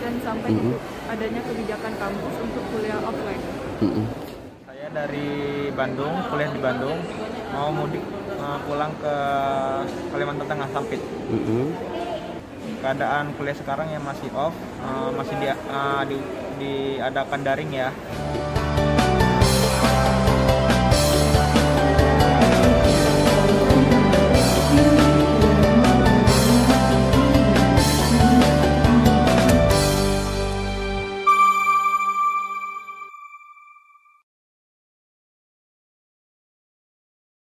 dan sampai Mhm. adanya kebijakan kampus untuk kuliah offline. Mm -hmm. Saya dari Bandung, kuliah di Bandung, mau mudik uh, pulang ke Kalimantan Tengah Sampit. Mm -hmm. Keadaan kuliah sekarang yang masih off, uh, masih di, uh, di- diadakan daring ya.